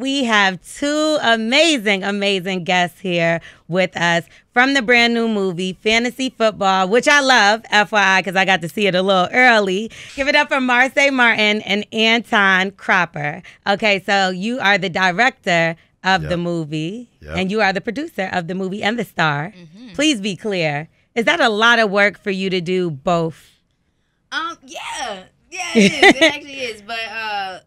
We have two amazing, amazing guests here with us from the brand new movie Fantasy Football, which I love, FYI, because I got to see it a little early. Give it up for Marsai Martin and Anton Cropper. Okay, so you are the director of Yep. the movie, Yep. and you are the producer of the movie and the star. Please be clear. Is that a lot of work for you to do both? Um, yeah, yeah, it is. it actually is. But uh,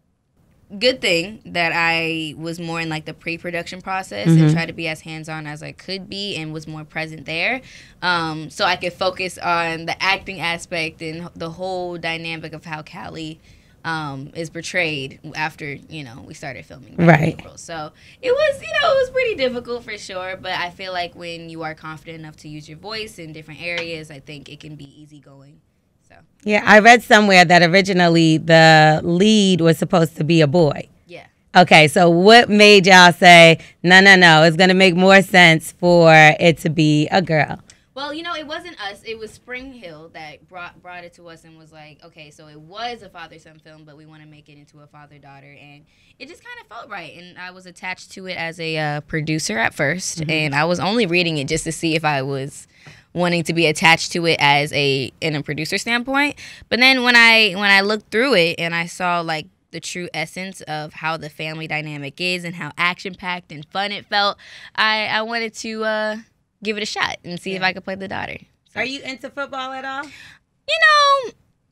good thing that I was more in like the pre-production process and tried to be as hands-on as I could be and was more present there, um, so I could focus on the acting aspect and the whole dynamic of how Callie. Um, is portrayed after you know we started filming Right. April. So it was you know it was pretty difficult for sure, but I feel like when you are confident enough to use your voice in different areas, I think it can be easygoing. So Yeah, I read somewhere that originally the lead was supposed to be a boy. yeah. Okay, so what made y'all say, no, no, no, it's going to make more sense for it to be a girl? Well, you know, it wasn't us. It was Spring Hill that brought brought it to us and was like, okay, so it was a father son film, but we want to make it into a father daughter, and it just kind of felt right. And I was attached to it as a uh, producer at 1st and I was only reading it just to see if I was wanting to be attached to it as a in a producer standpoint. But then when I when I looked through it and I saw like the true essence of how the family dynamic is and how action packed and fun it felt, I I wanted to uh, give it a shot and see if I could play the daughter. Are you into football at all? You know,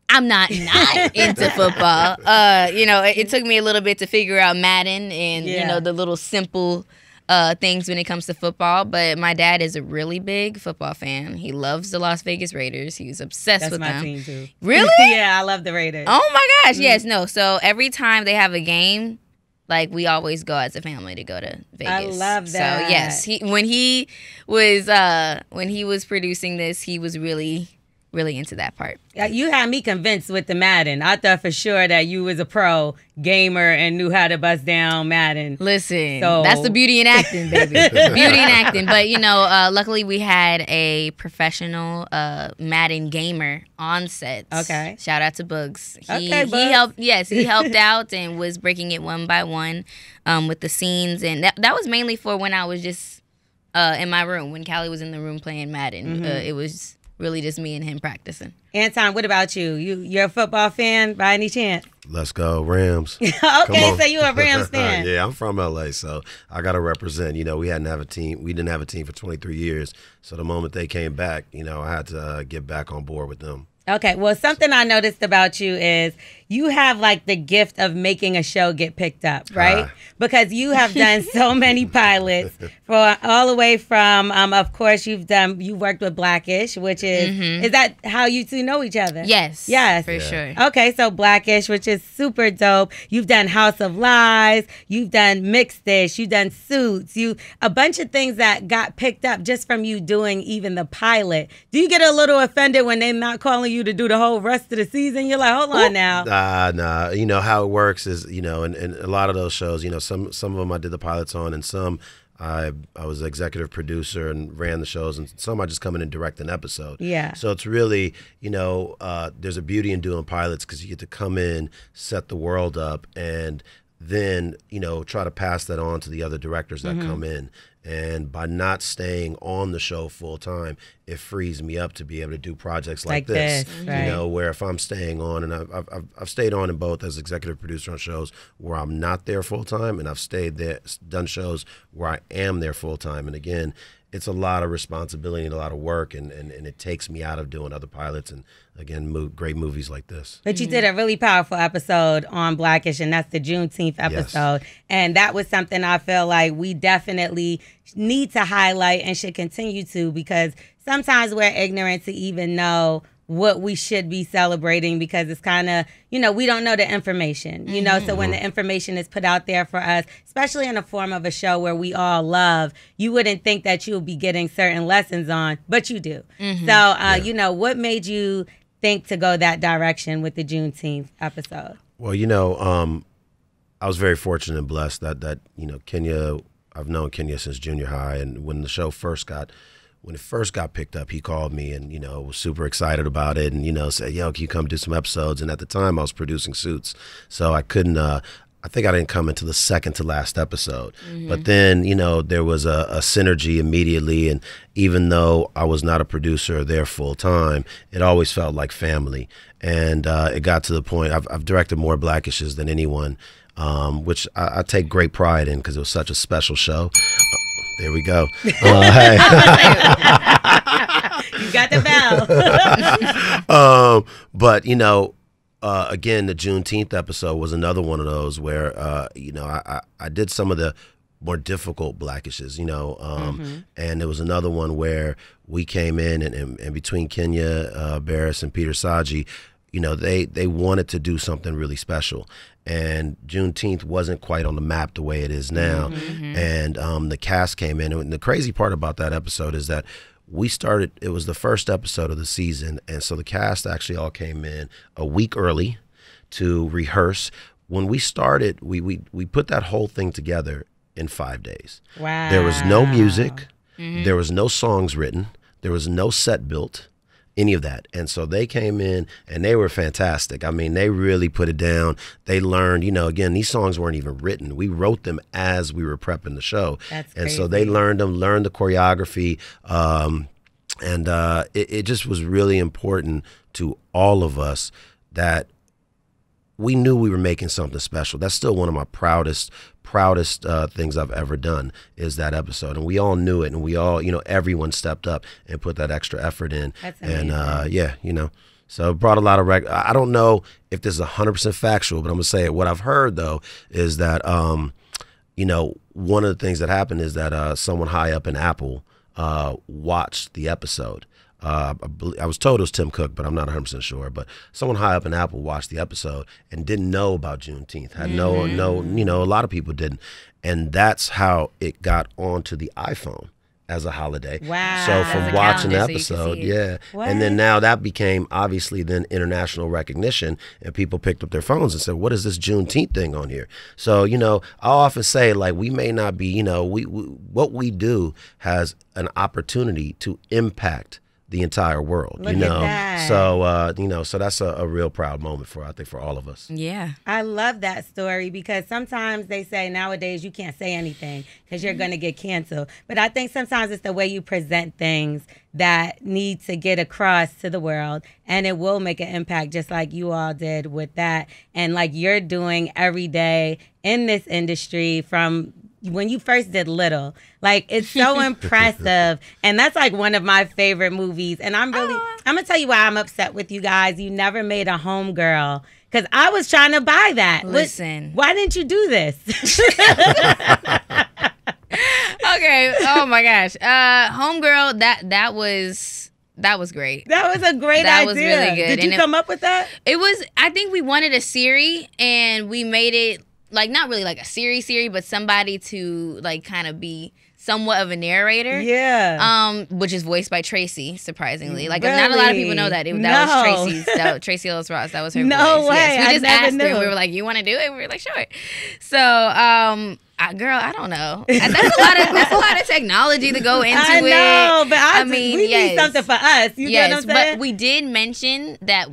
I'm not not into football. Uh, you know, it, it took me a little bit to figure out Madden and Yeah. you know the little simple uh, things when it comes to football. But my dad is a really big football fan. He loves the Las Vegas Raiders. He's obsessed That's with my them. team too. Really? yeah, I love the Raiders. Oh my gosh, yes, no. So every time they have a game, like we always go as a family to go to Vegas. I love that. So yes, he when he was uh when he was producing this, he was really really into that part. You had me convinced with the Madden. I thought for sure that you was a pro gamer and knew how to bust down Madden. Listen, So- that's the beauty in acting, baby. beauty in acting. But you know, uh, luckily we had a professional uh, Madden gamer on set. Okay. Shout out to Bugs. He, Okay, he helped. Yes, he helped out and was breaking it one by one um, with the scenes, and that that was mainly for when I was just uh, in my room when Callie was in the room playing Madden. Mm-hmm. Uh, it was really just me and him practicing. Anton, what about you? You you're a football fan by any chance? Let's go Rams. okay, so you a Rams fan. yeah, I'm from LA, so I got to represent. You know, we hadn't have a team. We didn't have a team for 23 years. So the moment they came back, you know, I had to uh, get back on board with them. Okay, well, something I noticed about you is you have like the gift of making a show get picked up, right? Ah. Because you have done so many pilots for all the way from, um, of course, you've done, you worked with Blackish, which is, is that how you two know each other? Yes. Yes. For sure. Okay, so Blackish, which is super dope. You've done House of Lies. You've done Mixed-ish. You've done Suits. You a bunch of things that got picked up just from you doing even the pilot. Do you get a little offended when they're not calling you to do the whole rest of the season? You're like, hold on now. Nah, nah. You know how it works is, you know, and, and a lot of those shows, you know, some some of them I did the pilots on, and some I I was executive producer and ran the shows, and some I just come in and direct an episode. Yeah. So it's really, you know, uh, there's a beauty in doing pilots because you get to come in, set the world up, and then you know try to pass that on to the other directors that Mm-hmm. come in. And by not staying on the show full time, it frees me up to be able to do projects like, Like this, right. You know, where if I'm staying on, and I've, I've, I've- I've stayed on in both as executive producer on shows where I'm not there full time, and I've stayed there, done shows where I am there full time. And again, it's a lot of responsibility and a lot of work, and, and, and it takes me out of doing other pilots and again, mo- great movies like this. But you did a really powerful episode on Blackish, and that's the Juneteenth episode. And that was something I feel like we definitely need to highlight and should continue to because sometimes we're ignorant to even know what we should be celebrating because it's kind of, you know, we don't know the information, you know. So when the information is put out there for us, especially in the form of a show where we all love, you wouldn't think that you'll be getting certain lessons on, but you do. So, uh, you know, what made you think to go that direction with the Juneteenth episode? Well, you know, um, I was very fortunate and blessed that that you know Kenya. I've known Kenya since junior high, and when the show first got when it first got picked up, he called me and you know was super excited about it, and you know said, "Yo, can you come do some episodes?" And at the time, I was producing Suits, so I couldn't. Uh, I think I didn't come into the second to last episode. Mm-hmm. But then, you know, there was a, a, synergy immediately. And even though I was not a producer there full time, it always felt like family. And uh, it got to the point, I've, I've directed more Blackishes than anyone, um, which I, I, take great pride in because it was such a special show. There we go. Uh, hey. you got the bell. um, but, you know, uh, again, the Juneteenth episode was another one of those where uh, you know I, I, I, did some of the more difficult blackishes, you know, um, mm-hmm. and there was another one where we came in and, and, and between Kenya uh, Barris and Peter Saji, you know, they they wanted to do something really special, and Juneteenth wasn't quite on the map the way it is now, mm-hmm. and um, the cast came in, and the crazy part about that episode is that we started it was the first episode of the season. And so the cast actually all came in a week early to rehearse. When we started we we, we put that whole thing together in five days. Wow there was no music. Mm-hmm. there was no songs written. There was no set built any of that. And so they came in and they were fantastic. I mean, they really put it down. They learned, you know, again, these songs weren't even written. We wrote them as we were prepping the show. That's and crazy. so they learned them, learned the choreography. Um, and uh, it, it just was really important to all of us that we knew we were making something special. That's still one of my proudest proudest uh, things I've ever done is that episode, and we all knew it, and we all, you know, everyone stepped up and put that extra effort in, That's and uh, yeah, you know, so it brought a lot of rec. I don't know if this is hundred percent factual, but I'm gonna say it. What I've heard though is that, um, you know, one of the things that happened is that uh, someone high up in Apple uh, watched the episode uh, I was told it was Tim Cook, but I'm not 100 percent sure. But someone high up in Apple watched the episode and didn't know about Juneteenth. Had mm-hmm. no, no, you know, a lot of people didn't, and that's how it got onto the iPhone as a holiday. Wow. So from watching the episode, so yeah. What? And then now that became obviously then international recognition and people picked up their phones and said, What is this Juneteenth thing on here? So, you know, I often say like we may not be, you know, we, we what we do has an opportunity to impact the entire world. Look you know, that. so uh, you know, so that's a, a, real proud moment for I think for all of us. Yeah, I love that story because sometimes they say nowadays you can't say anything because you're going to get canceled. But I think sometimes it's the way you present things that need to get across to the world, and it will make an impact, just like you all did with that, and like you're doing every day in this industry from when you first did Little. Like it's so impressive, and that's like one of my favorite movies. And I'm really, Aww. I'm gonna tell you why I'm upset with you guys. You never made a Homegirl because I was trying to buy that. Listen, why didn't you do this? okay. Oh my gosh. Uh, Homegirl. That that was that was great. That was a great that idea. was really good. Did you and come it, up with that? It was. I think we wanted a series, and we made it like not really like a series series, but somebody to like kind of be somewhat of a narrator. Yeah. Um, which is voiced by Tracy, surprisingly. Like really? not a lot of people know that. It, that no. was Tracy's that, Tracee Ellis Ross. That was her no voice. way. Yes. We I just asked knew. her. We were like, "You want to do it?" We were like, "Sure." So, um, I, girl, I don't know. That's a lot of that's a lot of technology to go into I it. know, but I, I mean, we yes. need something for us. You yes, know what I'm saying? but we did mention that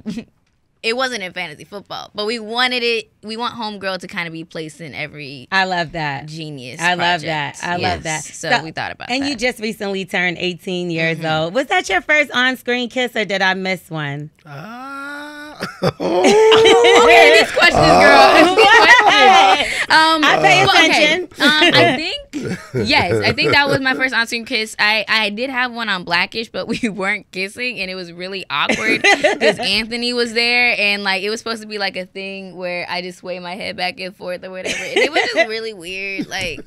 it wasn't in fantasy football, but we wanted it. We want Homegirl to kind of be placed in every. I love that. Genius. I love that. I yes. love that. So, So- we thought about And that. you just recently turned 18 years Mm-hmm. old. Was that your first on-screen kiss, or did I miss one? Ah. okay, these questions, girl. These questions. Um, I pay well, okay. attention. Um, I think yes, I think that was my first on-screen kiss. I I did have one on Blackish, but we weren't kissing, and it was really awkward because Anthony was there, and like it was supposed to be like a thing where I just sway my head back and forth or whatever, and it was just really weird. Like,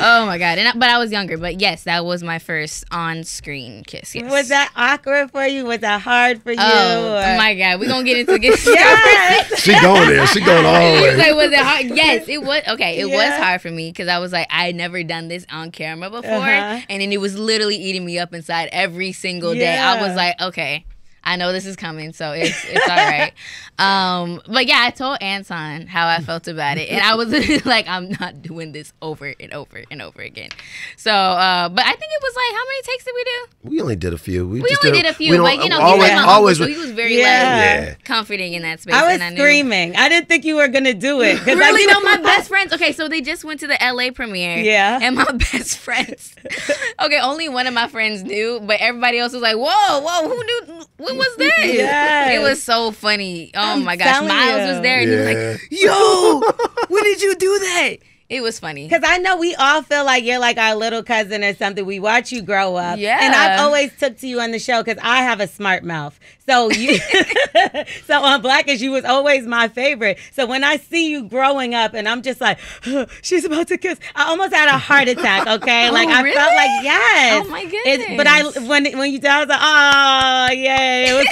oh my god! And I, but I was younger, but yes, that was my first on-screen kiss. Yes. Was that awkward for you? Was that hard for you? Oh, or- oh my god, we're gonna get into this. Yes. she going there. She going all the way. like, was it hard? Yes, it was. Okay, it was hard for me because I was like, I had never done this on camera before, Uh-huh. and then it was literally eating me up inside every single day. I was like, okay. I know this is coming, so it's it's all right. Um, but yeah, I told Anton how I felt about it, and I was like, I'm not doing this over and over and over again. So, uh, but I think it was like, how many takes did we do? We only did a few. We, we only did a few, but you know, always, he was my always, uncle, so he was very yeah. like comforting in that space. I was I screaming. I didn't think you were gonna do it really, I know my best friends. Okay, so they just went to the LA premiere. Yeah, and my best friends. okay, only one of my friends knew, but everybody else was like, "Whoa, whoa, who knew? When was this?" Yes. It was so funny. Oh I'm my gosh, Miles you. was there, and yeah. he was like, "Yo, when did you do that?" It was funny. Because I know we all feel like you're like our little cousin or something. We watch you grow up. Yeah. And I've always took to you on the show because I have a smart mouth. So you so on Blackish, you was always my favorite. So when I see you growing up and I'm just like, oh, she's about to kiss, I almost had a heart attack, okay? oh, like I really? felt like yes. Oh my goodness. It's, but I when when you tell I was like, oh yay. It, was,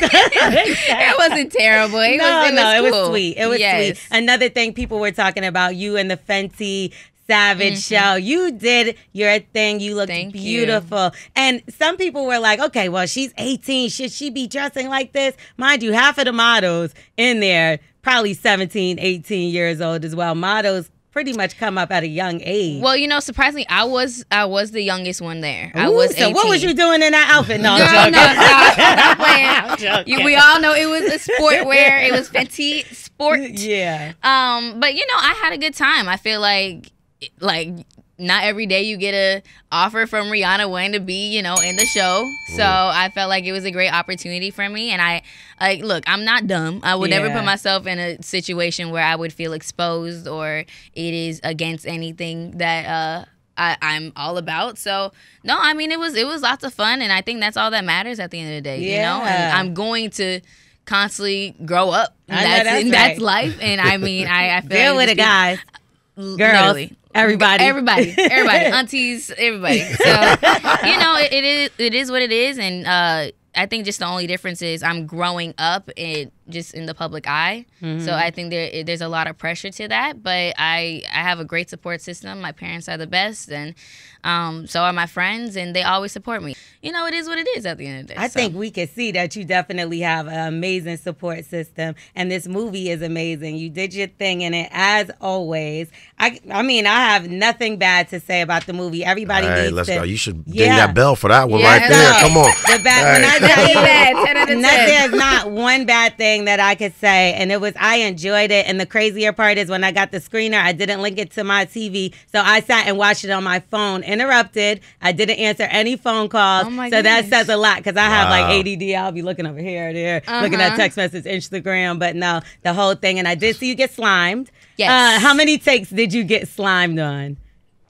it wasn't terrible. It no, was, it no, was cool. it was sweet. It was yes. sweet. Another thing people were talking about, you and the Fenty Savage mm-hmm. show. You did your thing. You looked Thank beautiful. You. And some people were like, okay, well, she's 18. Should she be dressing like this? Mind you, half of the models in there, probably 17, 18 years old as well. Models pretty much come up at a young age. Well, you know, surprisingly, I was I was the youngest one there. Ooh, I was. 18. So what was you doing in that outfit? No, Girl, no, no, we all know it was a sport wear. It was Fenty sport. Yeah. Um, but you know, I had a good time. I feel like like not every day you get a offer from Rihanna wanting to be, you know, in the show. So I felt like it was a great opportunity for me. And I like look, I'm not dumb. I would yeah. never put myself in a situation where I would feel exposed or it is against anything that uh I, I'm all about. So no, I mean it was it was lots of fun and I think that's all that matters at the end of the day. Yeah. You know? And I'm going to constantly grow up. I that's that's, right. that's life. And I mean I, I feel deal like with it, guys. Girls, Literally. Everybody, everybody, everybody, aunties, everybody. So you know, it, it is it is what it is, and uh, I think just the only difference is I'm growing up in just in the public eye. Mm-hmm. So I think there there's a lot of pressure to that, but I I have a great support system. My parents are the best, and um, so are my friends, and they always support me. You know, it is what it is at the end of the day. I so. think we can see that you definitely have an amazing support system, and this movie is amazing. You did your thing in it as always. I I mean, I have nothing bad to say about the movie. Everybody, hey, needs let's to, go. You should ding that bell for that one yeah, right there. Come on. The bad, when I tell you, there's not one bad thing that I could say, and it was I enjoyed it. And the crazier part is when I got the screener, I didn't link it to my TV, so I sat and watched it on my phone, interrupted. I didn't answer any phone calls, oh so goodness. that says a lot because I have wow. like ADD. I'll be looking over here, there, uh-huh. looking at text message, Instagram, but no, the whole thing. And I did see you get slimed. Yes. Uh, how many takes did you get slimed on?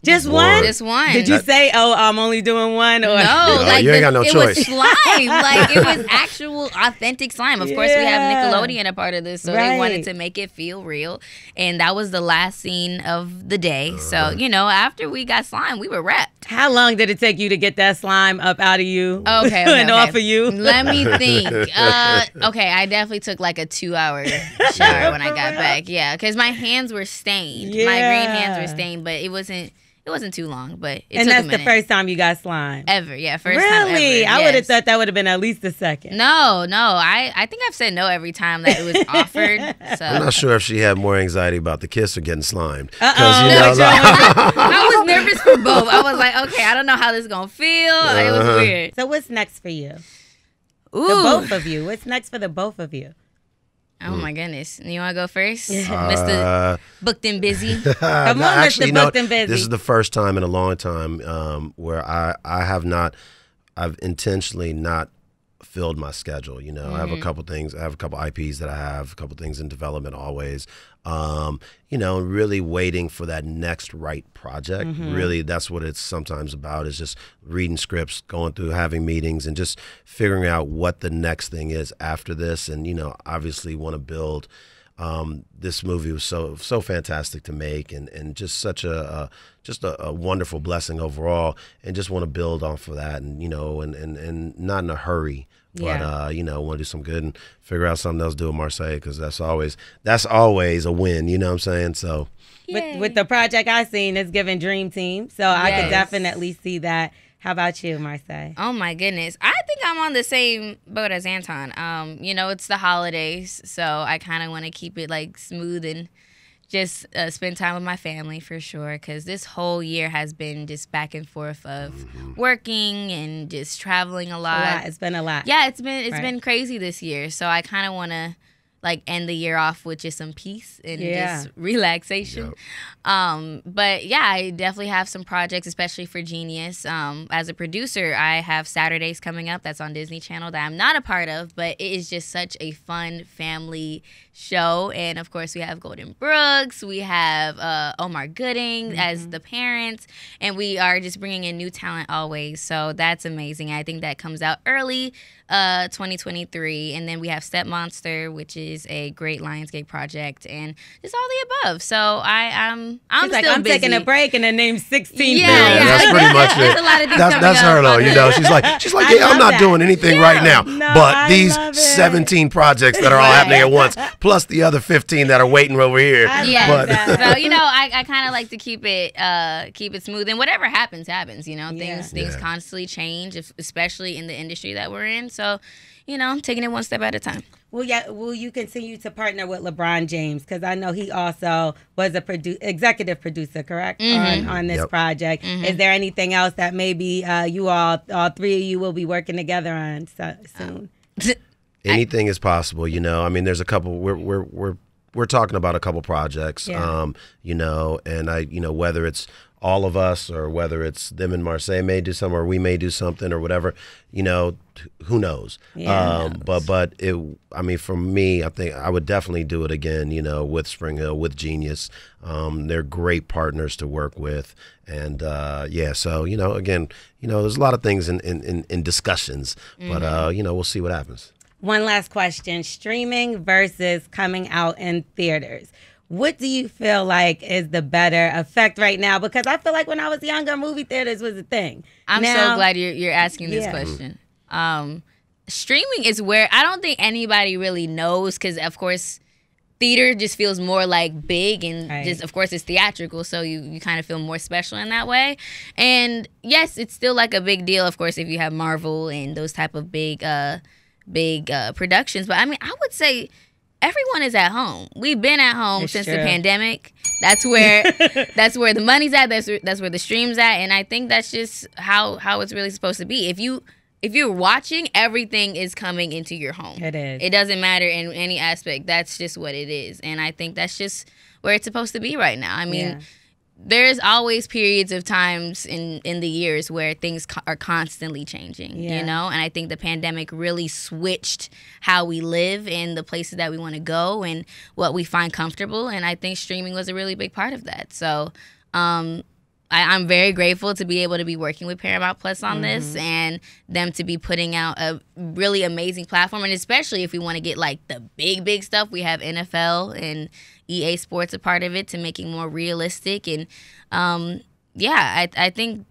Just one? Just one. Did you say, "Oh, I'm only doing one"? Or no, oh, like you ain't got no it choice. was slime. like it was actual, authentic slime. Of course, we have Nickelodeon a part of this, so right. they wanted to make it feel real. And that was the last scene of the day. Uh-huh. So you know, after we got slime, we were wrapped. How long did it take you to get that slime up out of you? Okay, okay and okay. off of you. Let me think. Uh, okay, I definitely took like a two-hour shower when I got back. Yeah, because my hands were stained. Yeah. My green hands were stained, but it wasn't it wasn't too long, but it and that's the first time you got slime ever. Yeah, first really? time Really, I would have thought that would have been at least a second. No, no, I I think I've said no every time that it was offered. So I'm not sure if she had more anxiety about the kiss or getting slimed. Uh-oh. You know, no, I was nervous for both. I was like, okay, I don't know how this is gonna feel. Uh-huh. It was Uh-huh. weird. So what's next for you? Ooh. The both of you. What's next for the both of you? Oh my goodness! You want to go first, Uh, Mr. Booked and Busy? Come no, on, actually, Mr. you know, Booked and Busy. This is the first time in a long time um, where I, I have not, I've intentionally not filled my schedule. You know, I have a couple things. I have a couple IPs that I have, a couple things in development always. Um, you know, really waiting for that next right project. Really, that's what it's sometimes about is just reading scripts, going through, having meetings, and just figuring out what the next thing is after this. And, you know, obviously want to build. Um, this movie was so so fantastic to make, and, and just such a, a just a, a wonderful blessing overall, and just want to build off of that, and you know, and and, and not in a hurry, but Yeah. uh, you know, want to do some good and figure out something else to do with Marsai because that's always that's always a win. You know what I'm saying? So With, with the project I seen, it's giving Dream Team, so I could definitely see that How about you, Marsai? Oh my goodness. I think I'm on the same boat as Anton. Um, you know, it's the holidays, so I kind of want to keep it like smooth and just uh, spend time with my family for sure because this whole year has been just back and forth of Mm-hmm. working and just traveling a A lot. lot. It's been a lot. Yeah, it's been it's Right. been crazy this year. So I kind of want to like end the year off with just some peace and Yeah. just relaxation. Um, but yeah, I definitely have some projects, especially for Genius. Um, as a producer, I have Saturdays coming up that's on Disney Channel that I'm not a part of, but it is just such a fun family show. And of course, we have Golden Brooks, we have uh, Omar Gooding as the parents, and we are just bringing in new talent always. So that's amazing. I think that comes out early uh 2023 and then we have step monster which is a great lionsgate project and just all the above so i i'm i'm She's like, I'm busy. taking a break and then name 16 Yeah. Yeah, yeah. that's pretty much it. There's a lot of things That's that's her though. You know, she's like she's like, I yeah, I'm not that. doing anything Yeah. right now. No, but I these 17 projects that are all Right. happening at once, plus the other 15 that are waiting over here. I yeah But- that. so you know i, I kind of like to keep it uh keep it smooth and whatever happens happens you know things Yeah. things Yeah. constantly change if, especially in the industry that we're in so you know taking it one step at a time Will yeah, will you continue to partner with LeBron James? Because I know he also was a produ- executive producer, correct, Mm-hmm. on on this Yep. project. Is there anything else that maybe uh, you all, all three of you, will be working together on so, soon? anything is possible you know? I mean there's a couple we're we're we're we're talking about a couple projects Yeah. um you know and i you know whether it's all of us or whether it's them and Marsai may do something or we may do something or whatever you know who knows? Yeah, um but but it i mean for me i think i would definitely do it again you know with spring hill with genius. Um they're great partners to work with. And uh yeah so you know again you know there's a lot of things in in in, in discussions but uh you know we'll see what happens One last question: streaming versus coming out in theaters. What do you feel like is the better effect right now? Because I feel like when I was younger, movie theaters was a thing. I'm Now- so glad you're you're asking this Yeah. question. Um, streaming is where I don't think anybody really knows because, of course, theater just feels more like big and Right. just, of course, it's theatrical, so you you kind of feel more special in that way. And yes, it's still like a big deal, of course, if you have Marvel and those type of big uh big uh productions. But I mean, I would say. Everyone is at home. We've been at home since the pandemic. That's where that's where the money's at. That's where, that's where the streams at, and I think that's just how how it's really supposed to be. If you if you're watching, everything is coming into your home. It is. It doesn't matter in any aspect. That's just what it is, and I think that's just where it's supposed to be right now. I mean, Yeah. There's always periods of times in in the years where things co- are constantly changing Yeah. you know and i think the pandemic really switched how we live and the places that we want to go and what we find comfortable and i think streaming was a really big part of that so um I, I'm very grateful to be able to be working with Paramount Plus on this and them to be putting out a really amazing platform. And especially if we want to get like the big, big stuff, we have NFL and EA Sports a part of it to make it more realistic. And um, yeah, I, I think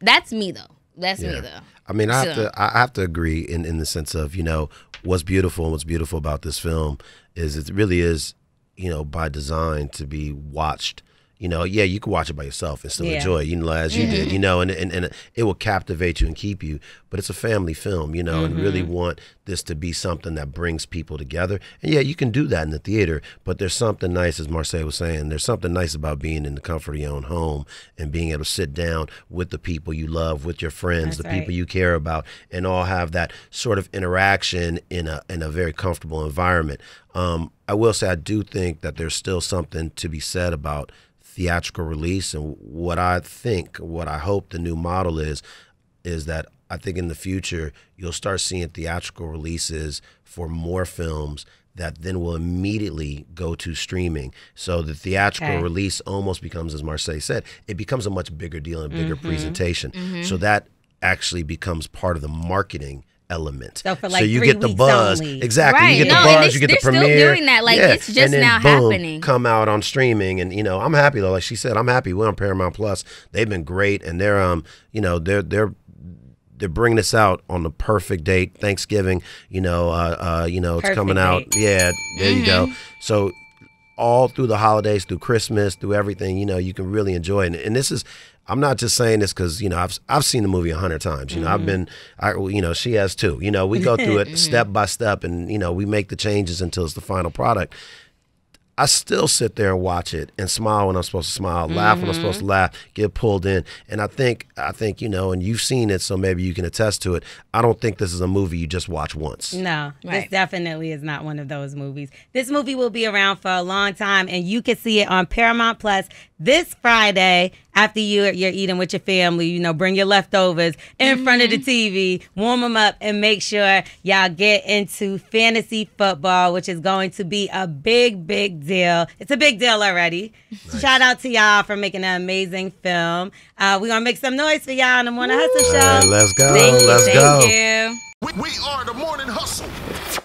that's me though. That's me though. I mean, I have So- to I have to agree in in the sense of you know what's beautiful and what's beautiful about this film is it really is you know by design to be watched. You know, yeah, you can watch it by yourself and still Yeah. enjoy it, you know, as you did, you know, and, and, and it will captivate you and keep you. But it's a family film, you know, and really want this to be something that brings people together. And yeah, you can do that in the theater, but there's something nice, as Marsai was saying, there's something nice about being in the comfort of your own home and being able to sit down with the people you love, with your friends, That's the right. people you care about, and all have that sort of interaction in a in a very comfortable environment. Um, I will say I do think that there's still something to be said about theatrical release and what I think, what I hope the new model is, is that I think in the future you'll start seeing theatrical releases for more films that then will immediately go to streaming. So the theatrical Okay. release almost becomes, as Marsai said, it becomes a much bigger deal and a bigger Mm-hmm. presentation. So that actually becomes part of the marketing element. So for, like, you three get the buzz. only. Exactly. Right. You get No, the buzz, you get the premiere. they're still doing that. Like, yeah. it's just and then now boom, happening. Come out on streaming and you know, I'm happy though. Like she said, I'm happy. We're on Paramount Plus. They've been great and they're um, you know, they're they're they're bringing this out on the perfect date, Thanksgiving. You know, uh, uh, you know, it's Perfect coming out. date. Yeah, there you Mm-hmm. go. So all through the holidays, through Christmas, through everything, you know, you can really enjoy it. And, and this is, I'm not just saying this because you know I've I've seen the movie a hundred times. You know, I've mm-hmm. been, I you know, she has too. You know, we go through it mm-hmm. step by step, and you know, we make the changes until it's the final product. I still sit there and watch it and smile when I'm supposed to smile, laugh when I'm supposed mm-hmm. to laugh, get pulled in. And I think I think, you know, and you've seen it, so maybe you can attest to it. I don't think this is a movie you just watch once. No, this definitely is not one of those movies. This movie will be around for a long time, and you can see it on Paramount Plus this Friday after you you're eating with your family. You know, bring your leftovers in front of the TV, warm them up, and make sure y'all get into fantasy football, which is going to be a big, big deal. It's a big deal already. Shout out to y'all for making an amazing film. Uh, we're gonna make some noise for y'all on the Morning Hustle Show. right, let's go. Thank you. let's thank go. you. We, we are the morning hustle.